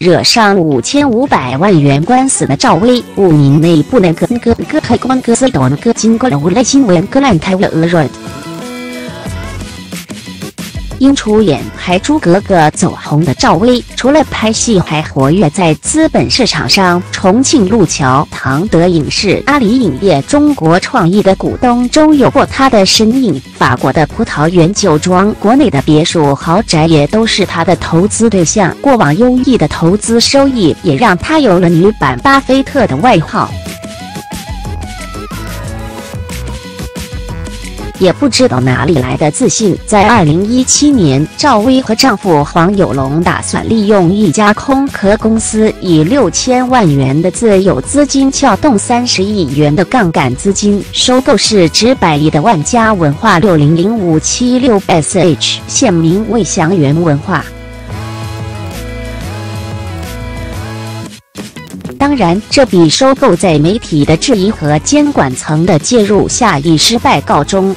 惹上五千五百万元官司的赵薇，五年内不能跟个个开关个司短个经过无赖新闻个烂开了鹅卵。因出演《还珠格格》走红的赵薇，除了拍戏，还活跃在资本市场上。重庆路桥、唐德影视、阿里影业、中国创意的股东中有过她的身影。法国的葡萄园酒庄、国内的别墅豪宅也都是她的投资对象。过往优异的投资收益，也让她有了“女版巴菲特”的外号。也不知道哪里来的自信。在二零一七年，赵薇和丈夫黄有龙打算利用一家空壳公司，以六千万元的自有资金撬动三十亿元的杠杆资金，收购市值百亿的万家文化六零零五七六 sh，现名为祥源文化。当然，这笔收购在媒体的质疑和监管层的介入下以失败告终。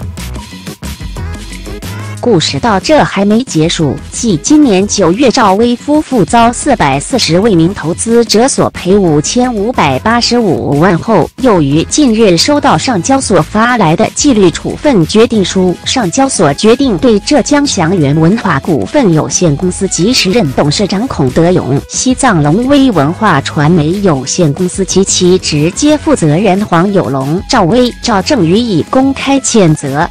故事到这还没结束。继今年九月，赵薇夫妇遭四百四十位名投资者索赔五千五百八十五万后，又于近日收到上交所发来的纪律处分决定书。上交所决定对浙江祥源文化股份有限公司及时任董事长孔德勇、西藏龙威文化传媒有限公司及其直接负责人黄有龙、赵薇、赵正予以公开谴责。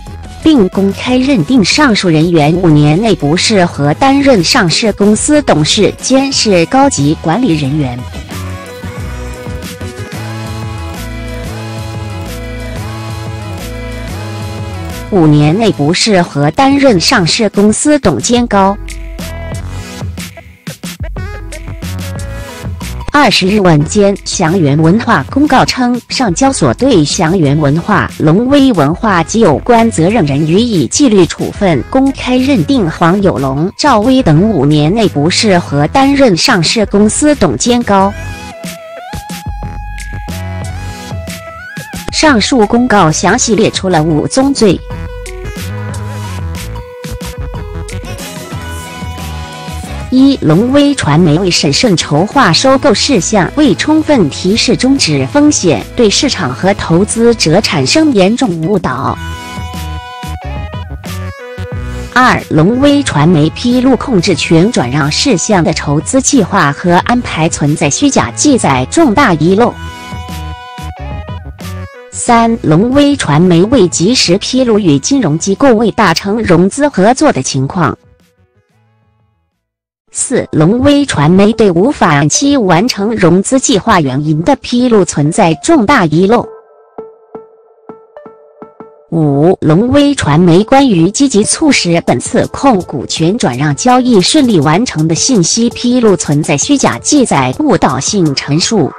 并公开认定上述人员五年内不适合担任上市公司董事、监事、高级管理人员。五年内不适合担任上市公司董监高。二十日晚间，祥源文化公告称，上交所对祥源文化、龙威文化及有关责任人予以纪律处分，公开认定黄有龙、赵薇等五年内不适合担任上市公司董监高。上述公告详细列出了五宗罪。一龙威传媒为审慎筹划收购事项，未充分提示终止风险，对市场和投资者产生严重误导。二龙威传媒披露控制权转让事项的筹资计划和安排存在虚假记载，重大遗漏。三龙威传媒未及时披露与金融机构未达成融资合作的情况。四龙威传媒对无法按期完成融资计划原因的披露存在重大遗漏。五龙威传媒关于积极促使本次控股权转让交易顺利完成的信息披露存在虚假记载、误导性陈述。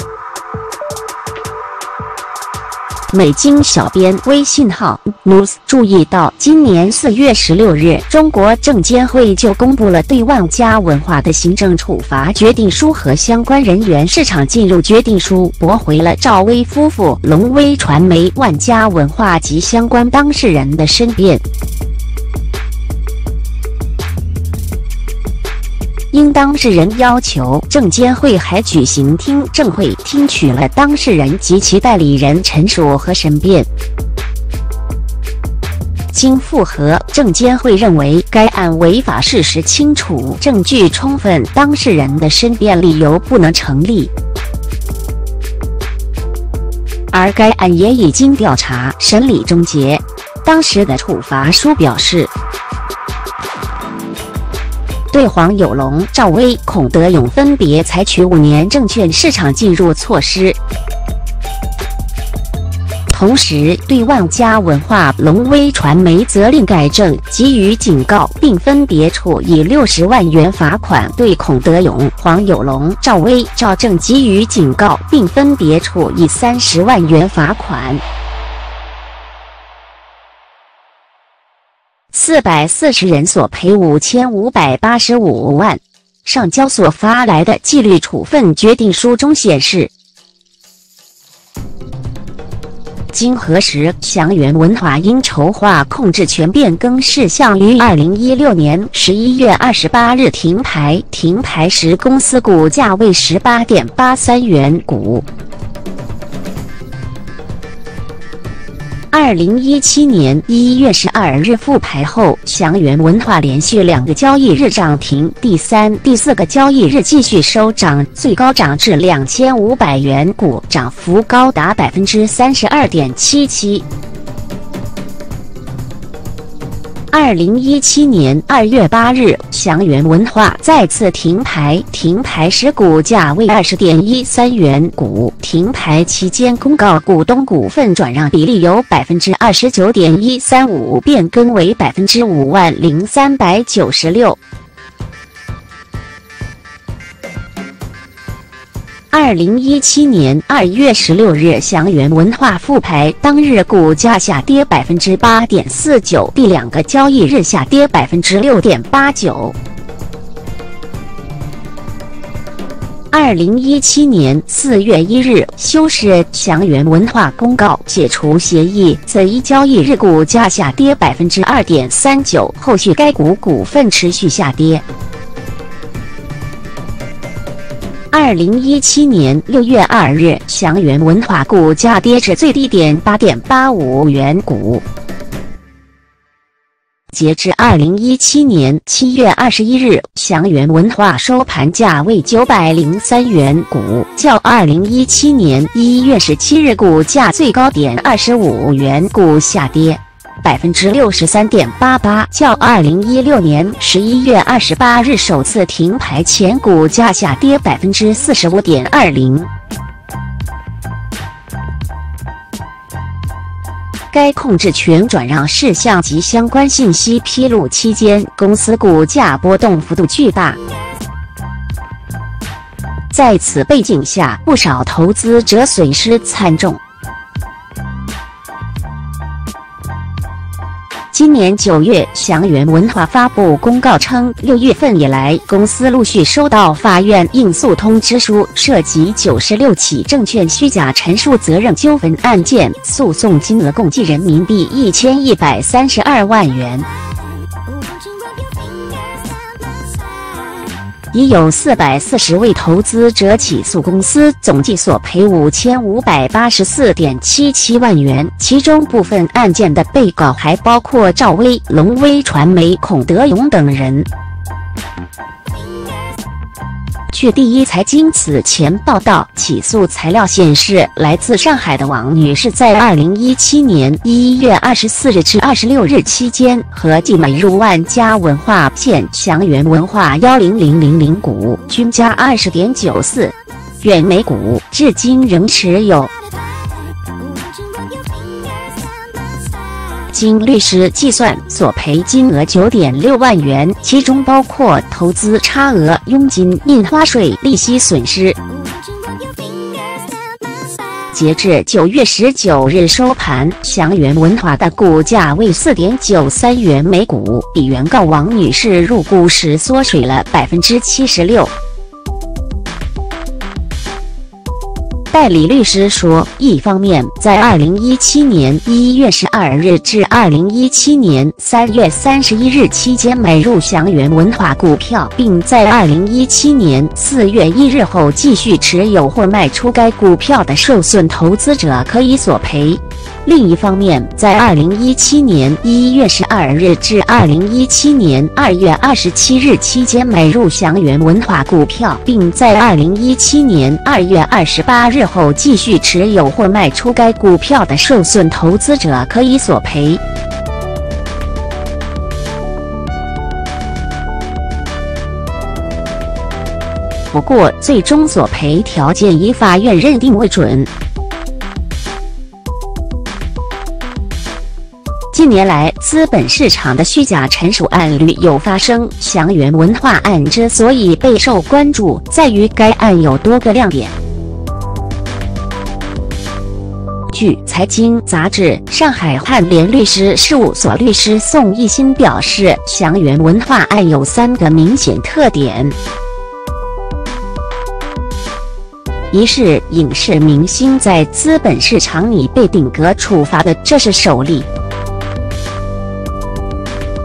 美金小编微信号 news 注意到，今年四月十六日，中国证监会就公布了对万家文化的行政处罚决定书和相关人员市场进入决定书，驳回了赵薇夫妇、龙威传媒、万家文化及相关当事人的申辩。应当事人要求，证监会还举行听证会，听取了当事人及其代理人陈述和申辩。经复核，证监会认为该案违法事实清楚，证据充分，当事人的申辩理由不能成立。而该案也已经调查审理终结，当时的处罚书表示。对黄有龙、赵薇、孔德勇分别采取五年证券市场进入措施，同时对万家文化、龙威传媒责令改正给予警告，并分别处以六十万元罚款；对孔德勇、黄有龙、赵薇、赵正给予警告，并分别处以三十万元罚款。四百四十人索赔五千五百八十五万。上交所发来的纪律处分决定书中显示，经核实，祥源文化因筹划控制权变更事项于二零一六年十一月二十八日停牌。停牌时，公司股价为十八点八三元股。二零一七年一月十二日复牌后，祥源文化连续两个交易日涨停，第三、第四个交易日继续收涨，最高涨至两千五百元股，涨幅高达百分之三十二点七七。二零一七年二月八日，祥源文化再次停牌。停牌时股价为二十点一三元股。停牌期间公告，股东股份转让比例由百分之二十九点一三五变更为百分之五万零三百九十六。二零一七年二月十六日，祥源文化复牌当日，股价下跌百分之八点四九，第两个交易日下跌百分之六点八九。二零一七年四月一日，休市，祥源文化公告解除协议，此一交易日股价下跌百分之二点三九，后续该股股份持续下跌。二零一七年六月二日，祥源文化股价跌至最低点八点八五元股。截至二零一七年七月二十一日，祥源文化收盘价为九百零三元股，较二零一七年一月十七日股价最高点二十五元股下跌。百分之六十三点八八，较二零一六年十一月二十八日首次停牌前股价下跌百分之四十五点二零。该控制权转让事项及相关信息披露期间，公司股价波动幅度巨大。在此背景下，不少投资者损失惨重。今年九月，祥源文化发布公告称，六月份以来，公司陆续收到法院应诉通知书，涉及九十六起证券虚假陈述责任纠纷案件，诉讼金额共计人民币一千一百三十二万元。已有四百四十位投资者起诉公司，总计索赔五千五百八十四点七七万元。其中部分案件的被告还包括赵薇、龙威传媒、孔德勇等人。据第一财经此前报道，起诉材料显示，来自上海的王女士在二零一七年一月二十四日至二十六日期间，合计买入万家文化片祥源文化幺零零零零股，均价二十点九四元每股，至今仍持有。经律师计算，索赔金额九点六万元，其中包括投资差额、佣金、印花税、利息损失。截至九月十九日收盘，祥源文化的股价为四点九三元每股，比原告王女士入股时缩水了百分之七十六。代理律师说，一方面，在二零一七年一月十二日至二零一七年三月三十一日期间买入祥源文化股票，并在二零一七年四月一日后继续持有或卖出该股票的受损投资者可以索赔。另一方面，在二零一七年一月十二日至二零一七年二月二十七日期间买入祥源文化股票，并在二零一七年二月二十八日后继续持有或卖出该股票的受损投资者可以索赔。不过，最终索赔条件以法院认定为准。近年来，资本市场的虚假陈述案屡有发生。祥源文化案之所以备受关注，在于该案有多个亮点。据《财经》杂志，上海汉联律师事务所律师宋一新表示，祥源文化案有三个明显特点。一是影视明星在资本市场里被顶格处罚的，这是首例；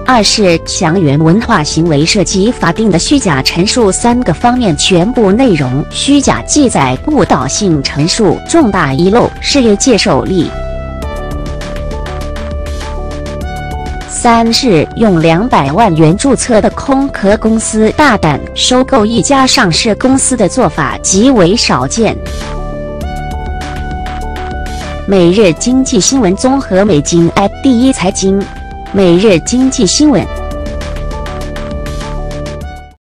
二是祥源文化行为涉及法定的虚假陈述三个方面全部内容虚假记载、误导性陈述、重大遗漏，事业界首例。三是用两百万元注册的空壳公司大胆收购一家上市公司的做法极为少见。每日经济新闻综合美金 App 第一财经，每日经济新闻。